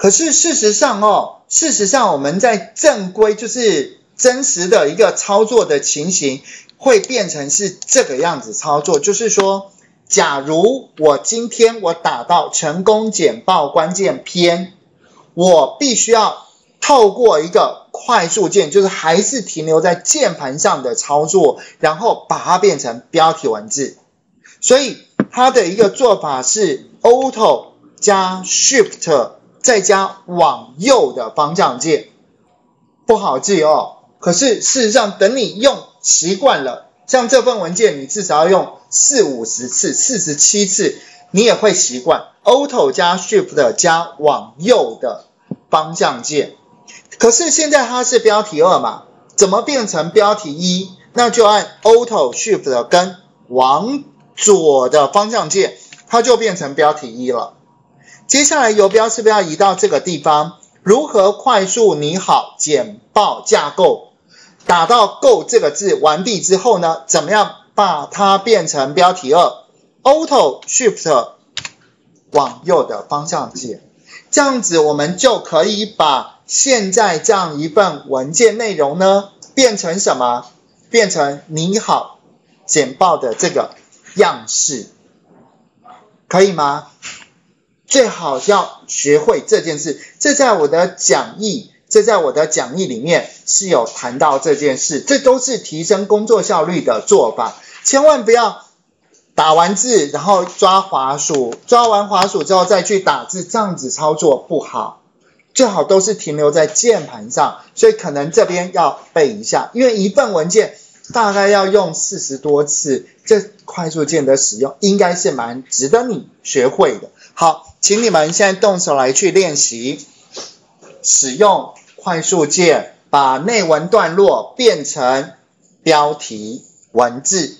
可是事实上哦，事实上我们在正规就是真实的一个操作的情形，会变成是这个样子操作，就是说，假如我今天我打到成功简报关键篇，我必须要透过一个快速键，就是还是停留在键盘上的操作，然后把它变成标题文字。所以它的一个做法是 Alt 加 Shift。再加往右的方向键，不好记哦。可是事实上，等你用习惯了，像这份文件，你至少要用四五十次、四十七次，你也会习惯。Alt 加 Shift 加往右的方向键。可是现在它是标题二嘛，怎么变成标题一？那就按 Alt Shift 跟往左的方向键，它就变成标题一了。接下来游标是不是要移到这个地方？如何快速拟好简报架构？打到 “Go” 这个字完毕之后呢？怎么样把它变成标题二？Alt Shift 往右的方向键，这样子我们就可以把现在这样一份文件内容呢，变成什么？变成拟好简报的这个样式，可以吗？最好要学会这件事，这在我的讲义，这在我的讲义里面是有谈到这件事，这都是提升工作效率的做法。千万不要打完字，然后抓滑鼠，抓完滑鼠之后再去打字，这样子操作不好。最好都是停留在键盘上，所以可能这边要背一下，因为一份文件大概要用四十多次，这快速键的使用应该是蛮值得你学会的。好。请你们现在动手来去练习，使用快速键把内文段落变成标题文字。